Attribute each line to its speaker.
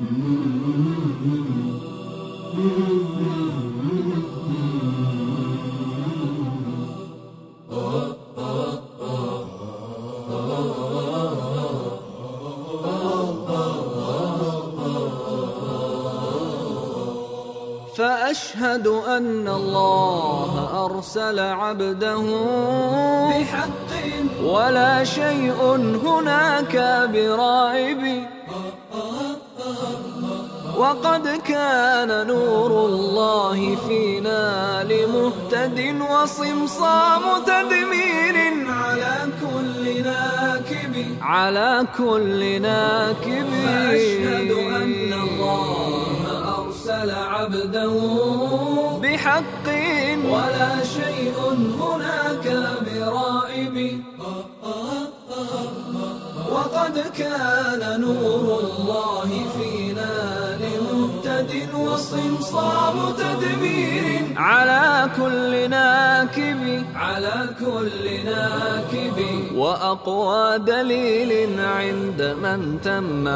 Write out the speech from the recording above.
Speaker 1: فأشهد أن الله أرسل عبده بحق. ولا شيء هناك برائب وقد كان نور الله فينا لمهتد وصمصام تدمير على كل ناكب. على كل ناكب. فأشهد أن الله أرسل عبده بحق. ولا شيء هناك برائب. وقد كان نور لمهتد وصمصام تدمير. على كل ناكب. على كل ناكب. وأقوى دليل عند من تم